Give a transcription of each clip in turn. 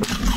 you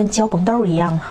跟嚼蹦豆一样啊。